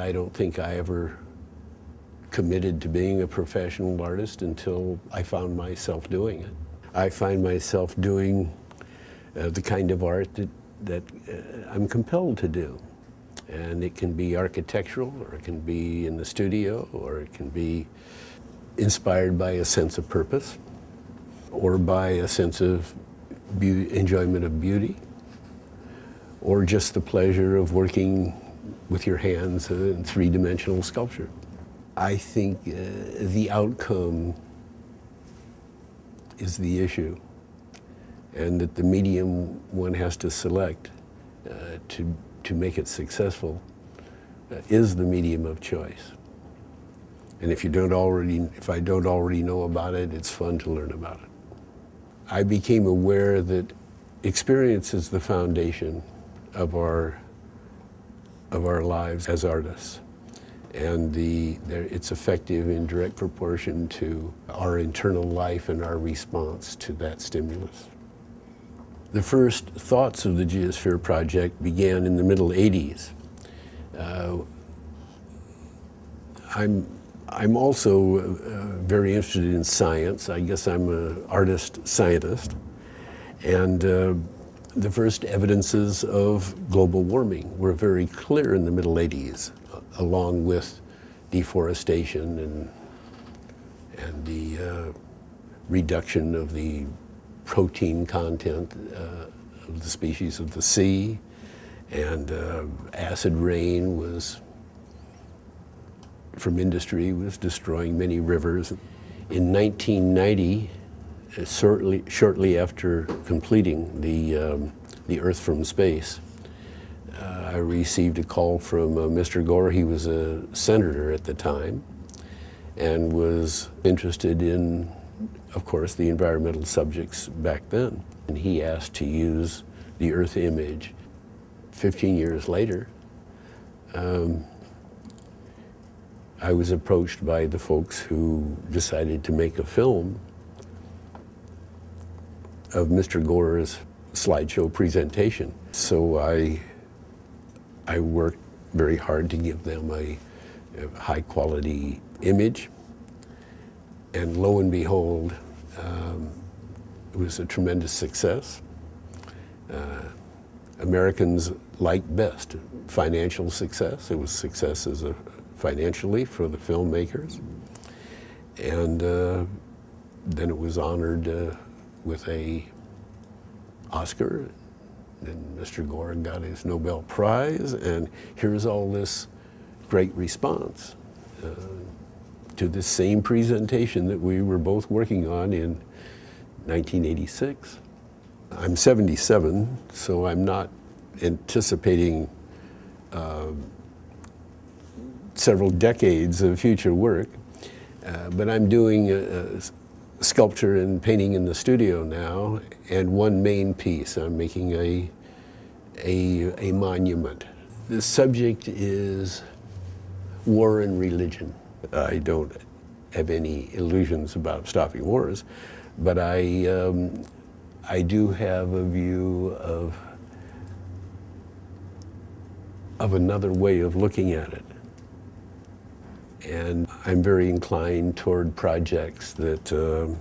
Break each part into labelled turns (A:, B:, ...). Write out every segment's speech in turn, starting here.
A: I don't think I ever committed to being a professional artist until I found myself doing it. I find myself doing uh, the kind of art that, that uh, I'm compelled to do. And it can be architectural, or it can be in the studio, or it can be inspired by a sense of purpose, or by a sense of enjoyment of beauty, or just the pleasure of working with your hands in three-dimensional sculpture. I think uh, the outcome is the issue, and that the medium one has to select uh, to, to make it successful uh, is the medium of choice. And if you don't already, if I don't already know about it, it's fun to learn about it. I became aware that experience is the foundation of our of our lives as artists. And the, it's effective in direct proportion to our internal life and our response to that stimulus. The first thoughts of the Geosphere Project began in the middle 80s. Uh, I'm, I'm also uh, very interested in science. I guess I'm an artist scientist. And uh, the first evidences of global warming were very clear in the middle 80s, along with deforestation and, and the uh, reduction of the protein content uh, of the species of the sea, and uh, acid rain was, from industry, was destroying many rivers. In 1990, shortly, shortly after completing the, um, the Earth from Space, uh, I received a call from uh, Mr. Gore. He was a senator at the time and was interested in, of course, the environmental subjects back then. And he asked to use the Earth image. 15 years later, um, I was approached by the folks who decided to make a film of Mr. Gore's slideshow presentation. So I, I worked very hard to give them a, a high quality image. And lo and behold, um, it was a tremendous success. Uh, Americans like best financial success. It was success as a, financially for the filmmakers. And uh, then it was honored uh, with a Oscar, and Mr. Gore got his Nobel Prize, and here's all this great response uh, to this same presentation that we were both working on in 1986. I'm 77, so I'm not anticipating uh, several decades of future work, uh, but I'm doing a, sculpture and painting in the studio now, and one main piece. I'm making a, a, a monument. The subject is war and religion. I don't have any illusions about stopping wars, but I, um, I do have a view of, of another way of looking at it. And I'm very inclined toward projects that uh,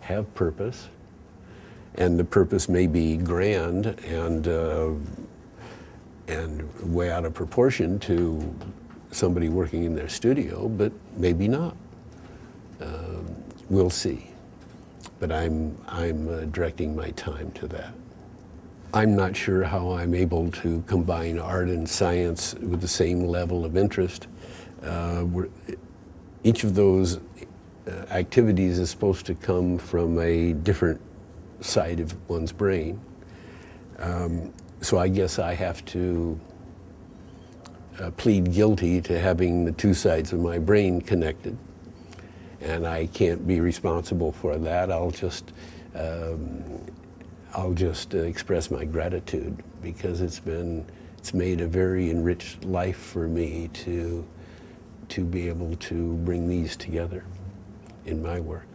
A: have purpose. And the purpose may be grand and, uh, and way out of proportion to somebody working in their studio, but maybe not. Um, we'll see. But I'm, I'm uh, directing my time to that. I'm not sure how I'm able to combine art and science with the same level of interest. Uh, each of those uh, activities is supposed to come from a different side of one's brain. Um, so I guess I have to uh, plead guilty to having the two sides of my brain connected. And I can't be responsible for that. I'll just, um, I'll just uh, express my gratitude because it's been, it's made a very enriched life for me to to be able to bring these together in my work.